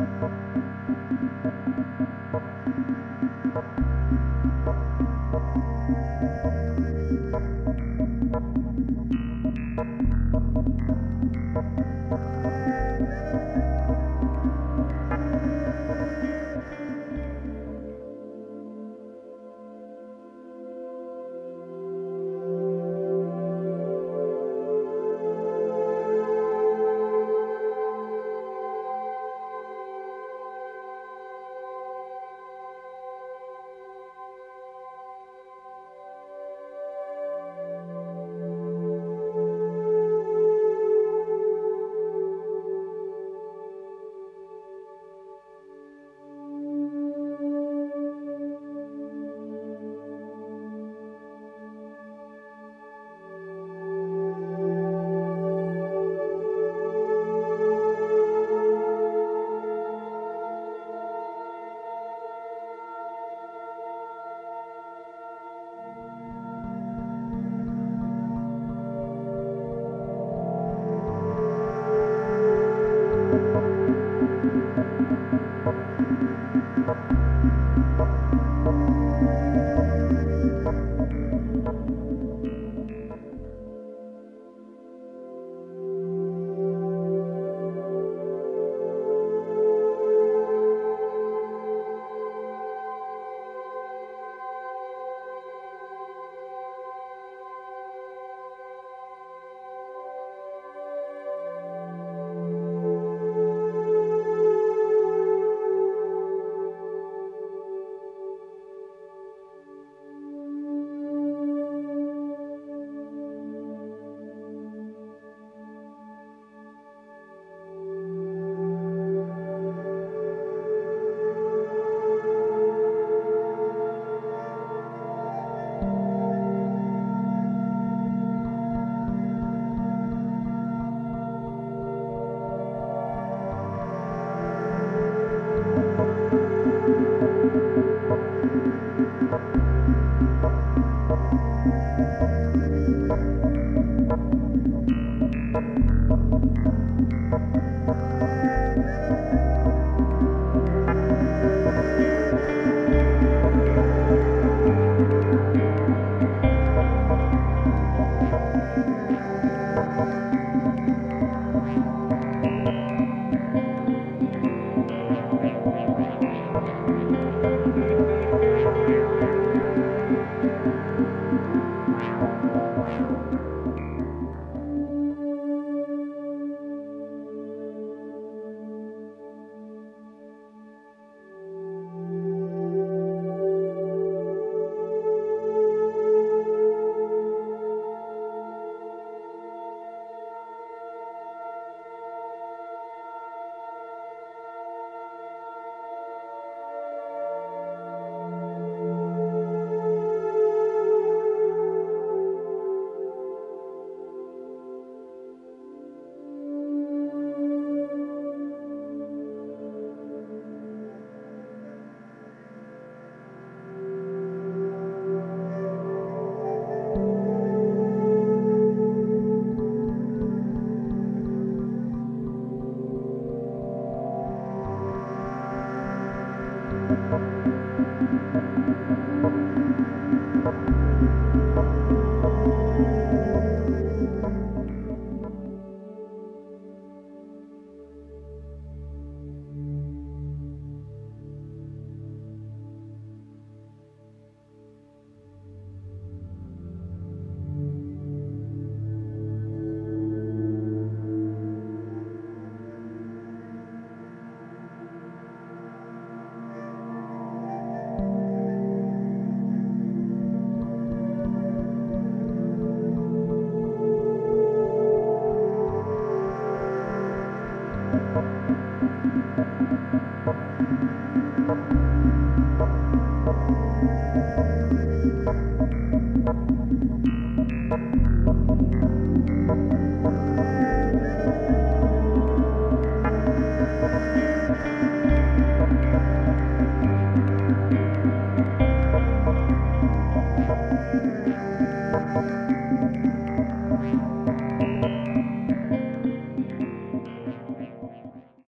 Thank you. Thank you. Música